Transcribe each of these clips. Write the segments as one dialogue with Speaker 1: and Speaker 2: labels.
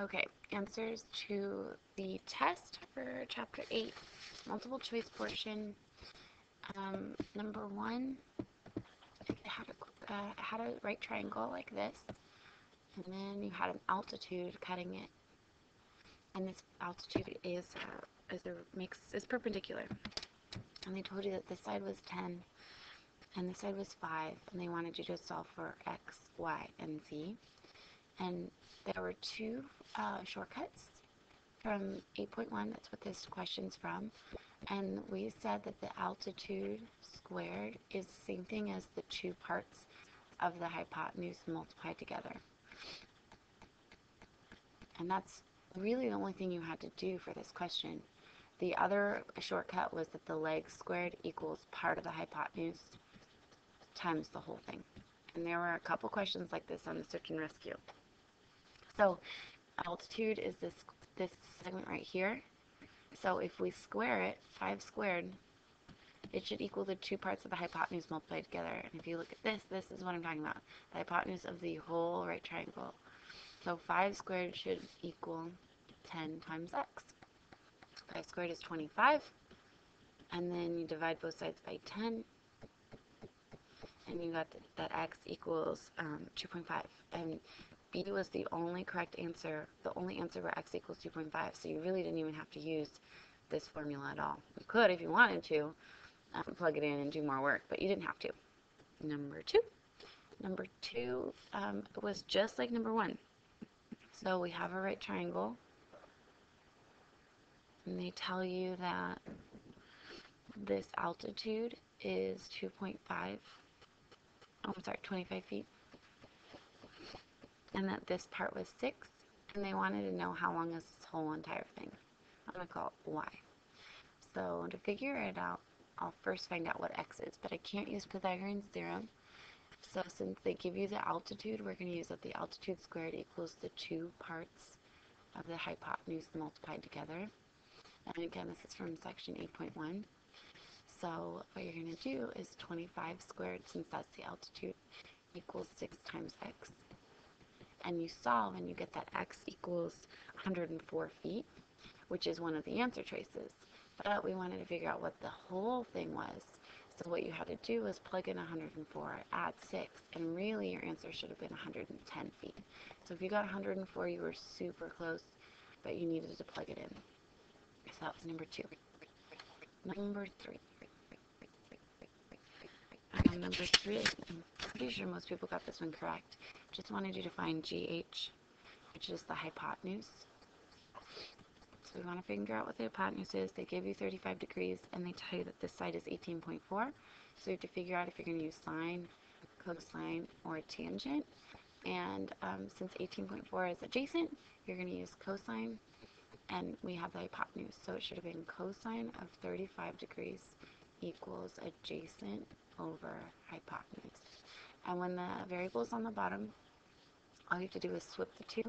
Speaker 1: Okay, answers to the test for chapter 8, multiple choice portion. Um, number one, had a, uh, had a right triangle like this, and then you had an altitude cutting it, and this altitude is uh, is a, makes is perpendicular. And they told you that this side was 10, and this side was 5, and they wanted you to solve for x, y, and z. And there were two uh, shortcuts from 8.1, that's what this question's from, and we said that the altitude squared is the same thing as the two parts of the hypotenuse multiplied together. And that's really the only thing you had to do for this question. The other shortcut was that the leg squared equals part of the hypotenuse times the whole thing. And there were a couple questions like this on the search and rescue. So altitude is this this segment right here. So if we square it, 5 squared, it should equal the two parts of the hypotenuse multiplied together. And if you look at this, this is what I'm talking about. The hypotenuse of the whole right triangle. So 5 squared should equal 10 times x. 5 squared is 25. And then you divide both sides by 10. And you got that x equals um, 2.5. And B was the only correct answer, the only answer where x equals 2.5, so you really didn't even have to use this formula at all. You could if you wanted to um, plug it in and do more work, but you didn't have to. Number two. Number two um, was just like number one. So we have a right triangle, and they tell you that this altitude is 2.5, oh, I'm sorry, 25 feet and that this part was 6, and they wanted to know how long is this whole entire thing. I'm going to call it y. So to figure it out, I'll first find out what x is, but I can't use Pythagorean's theorem. So since they give you the altitude, we're going to use that the altitude squared equals the two parts of the hypotenuse multiplied together. And again, this is from section 8.1. So what you're going to do is 25 squared, since that's the altitude, equals 6 times x and you solve and you get that x equals 104 feet, which is one of the answer choices. But we wanted to figure out what the whole thing was. So what you had to do was plug in 104, add 6, and really your answer should have been 110 feet. So if you got 104, you were super close, but you needed to plug it in. So that was number 2. Number 3. Um, number 3, I'm pretty sure most people got this one correct. Just wanted you to find GH, which is the hypotenuse. So we want to figure out what the hypotenuse is. They give you 35 degrees, and they tell you that this side is 18.4. So you have to figure out if you're going to use sine, cosine, or tangent. And um, since 18.4 is adjacent, you're going to use cosine, and we have the hypotenuse. So it should have been cosine of 35 degrees equals adjacent over hypotenuse. And when the variable is on the bottom, all you have to do is swap the two.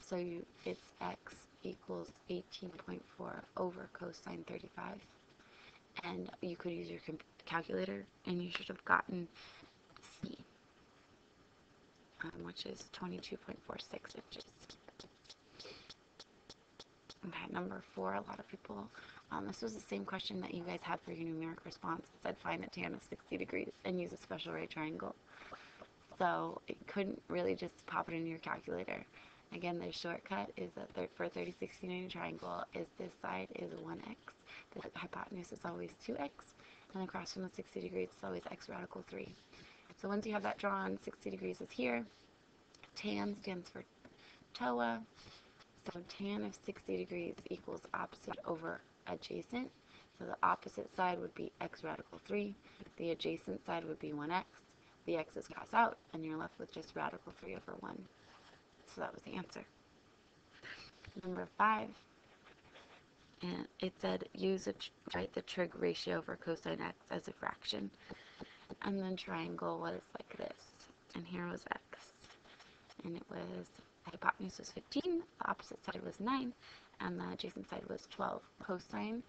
Speaker 1: So you, it's x equals 18.4 over cosine 35. And you could use your calculator, and you should have gotten C, um, which is 22.46 inches. Okay, number four, a lot of people, um, this was the same question that you guys had for your numeric response. It said find a tan of 60 degrees and use a special right triangle. So it couldn't really just pop it into your calculator. Again, the shortcut is that for 30, 60, 90 triangle is this side is 1x. The hypotenuse is always 2x. And across from the 60 degrees is always x radical 3. So once you have that drawn, 60 degrees is here. Tan stands for TOA. So tan of 60 degrees equals opposite over adjacent. So the opposite side would be x radical 3. The adjacent side would be 1x the x's cross out, and you're left with just radical 3 over 1. So that was the answer. Number 5, and it said use a write the trig ratio for cosine x as a fraction. And then triangle was like this. And here was x. And it was, hypotenuse was 15, the opposite side was 9, and the adjacent side was 12. Cosine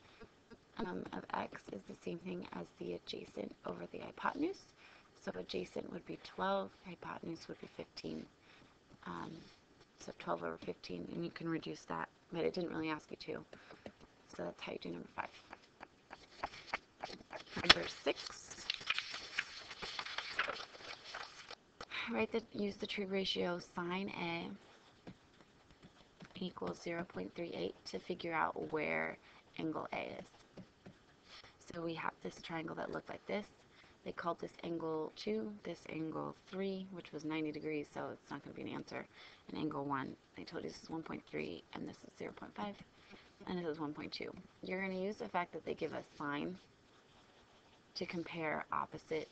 Speaker 1: um, of x is the same thing as the adjacent over the hypotenuse. So adjacent would be 12, hypotenuse would be 15. Um, So 12 over 15, and you can reduce that, but it didn't really ask you to. So that's how you do number five. Number six. Write the, use the trig ratio sine A equals 0.38 to figure out where angle A is. So we have this triangle that looked like this. They called this angle 2, this angle 3, which was 90 degrees, so it's not going to be an answer. And angle 1, they told you this is 1.3, and this is 0.5, and this is 1.2. You're going to use the fact that they give us sine to compare opposite.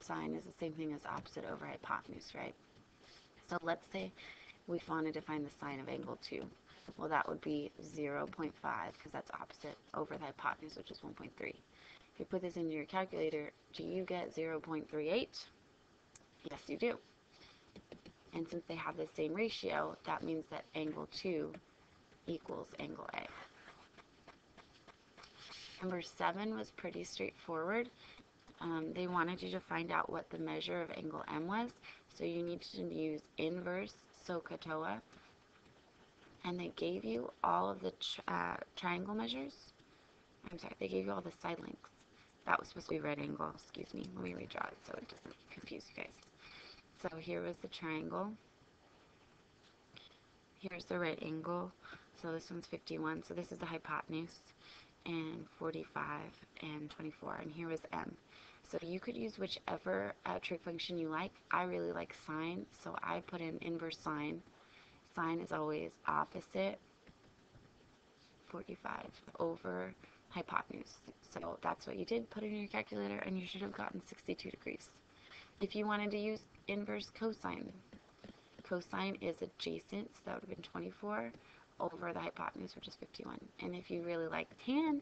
Speaker 1: Sine is the same thing as opposite over hypotenuse, right? So let's say we wanted to find the sine of angle 2. Well, that would be 0.5 because that's opposite over the hypotenuse, which is 1.3. If you put this into your calculator, do you get 0.38? Yes, you do. And since they have the same ratio, that means that angle 2 equals angle A. Number 7 was pretty straightforward. Um, they wanted you to find out what the measure of angle M was, so you need to use inverse SOHCAHTOA and they gave you all of the uh, triangle measures. I'm sorry, they gave you all the side lengths. That was supposed to be right angle. Excuse me. Let me redraw it so it doesn't confuse you guys. So here was the triangle. Here's the right angle. So this one's 51. So this is the hypotenuse. And 45 and 24. And here was M. So you could use whichever uh, trig function you like. I really like sine. So I put in inverse sine sine is always opposite 45 over hypotenuse. So that's what you did, put it in your calculator, and you should have gotten 62 degrees. If you wanted to use inverse cosine, cosine is adjacent, so that would have been 24 over the hypotenuse, which is 51. And if you really like tan,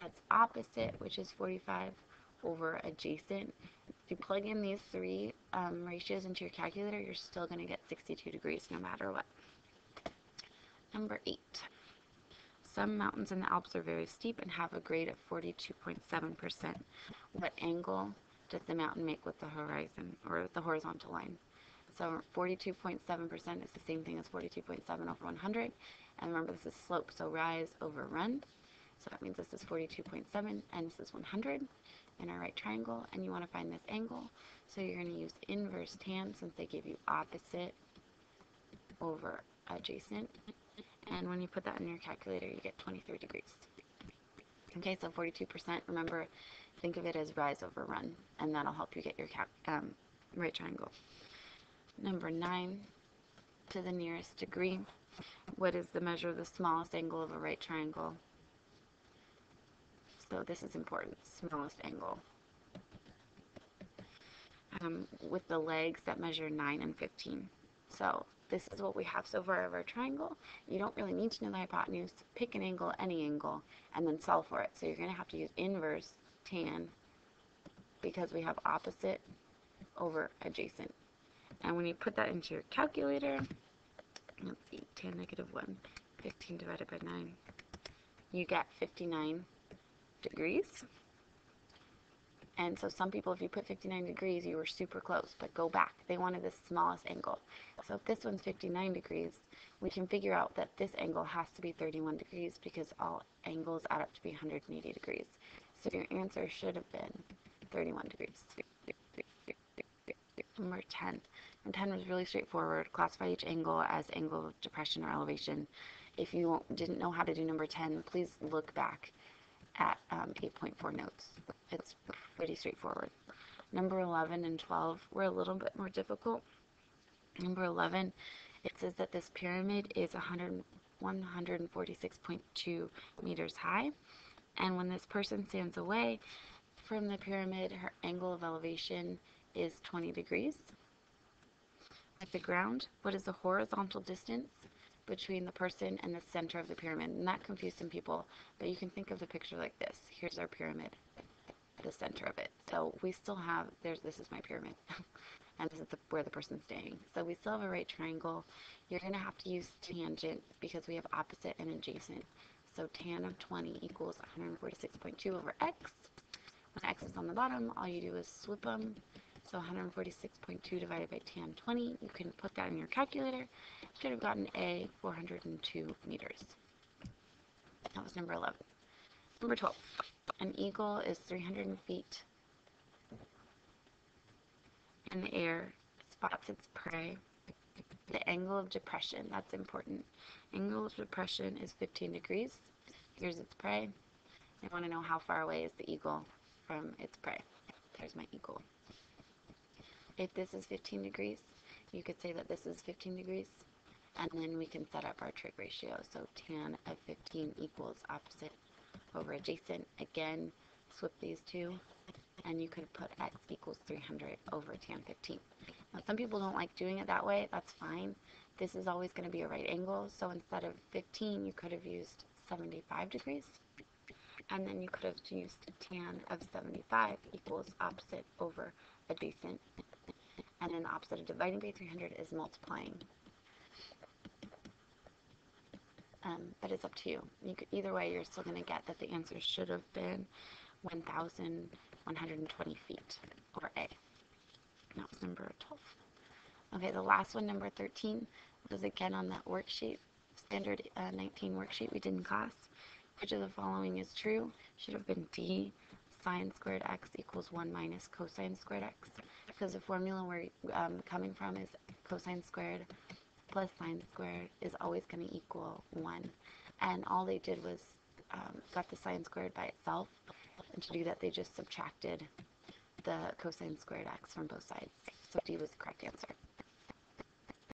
Speaker 1: that's opposite, which is 45 over adjacent. If you plug in these three um, ratios into your calculator, you're still going to get 62 degrees no matter what. Number 8. Some mountains in the Alps are very steep and have a grade of 42.7%. What angle does the mountain make with the horizon or the horizontal line? So 42.7% is the same thing as 42.7 over 100. And remember, this is slope, so rise over run. So that means this is 42.7 and this is 100 in our right triangle. And you want to find this angle. So you're going to use inverse tan since they give you opposite over adjacent. And when you put that in your calculator, you get 23 degrees. Okay, so 42%, remember, think of it as rise over run, and that'll help you get your um, right triangle. Number 9, to the nearest degree. What is the measure of the smallest angle of a right triangle? So this is important, smallest angle. Um, with the legs that measure 9 and 15. So this is what we have so far of our triangle. You don't really need to know the hypotenuse. Pick an angle, any angle, and then solve for it. So you're going to have to use inverse tan because we have opposite over adjacent. And when you put that into your calculator, let's see, tan negative 1, 15 divided by 9, you get 59 degrees. And so some people, if you put 59 degrees, you were super close, but go back. They wanted the smallest angle. So if this one's 59 degrees, we can figure out that this angle has to be 31 degrees because all angles add up to be 180 degrees. So your answer should have been 31 degrees. Number 10. Number 10 was really straightforward. Classify each angle as angle of depression or elevation. If you didn't know how to do number 10, please look back at um, 8.4 notes. It's pretty straightforward. Number 11 and 12 were a little bit more difficult. Number 11, it says that this pyramid is 146.2 meters high. And when this person stands away from the pyramid, her angle of elevation is 20 degrees. At the ground, what is the horizontal distance between the person and the center of the pyramid? And that confused some people, but you can think of the picture like this. Here's our pyramid the center of it. So we still have, there's, this is my pyramid, and this is the, where the person's staying. So we still have a right triangle. You're going to have to use tangent because we have opposite and adjacent. So tan of 20 equals 146.2 over x. When x is on the bottom, all you do is swoop them So 146.2 divided by tan 20, you can put that in your calculator. You should have gotten A, 402 meters. That was number 11. Number 12. An eagle is 300 feet in the air, spots its prey. The angle of depression, that's important. Angle of depression is 15 degrees. Here's its prey. I want to know how far away is the eagle from its prey. There's my eagle. If this is 15 degrees, you could say that this is 15 degrees, and then we can set up our trig ratio. So tan of 15 equals opposite over adjacent. Again, flip these two, and you could put x equals 300 over tan 15. Now, some people don't like doing it that way. That's fine. This is always going to be a right angle, so instead of 15, you could have used 75 degrees. And then you could have used tan of 75 equals opposite over adjacent. And then the opposite of dividing by 300 is multiplying. Um, but it's up to you. you could, either way, you're still going to get that the answer should have been 1,120 feet, or A. That was number 12. Okay, the last one, number 13, was again on that worksheet, standard uh, 19 worksheet we did in class. Which of the following is true? Should have been D, sine squared x equals 1 minus cosine squared x. Because the formula we're um, coming from is cosine squared plus sine squared is always going to equal 1. And all they did was um, got the sine squared by itself. And to do that, they just subtracted the cosine squared x from both sides. So D was the correct answer.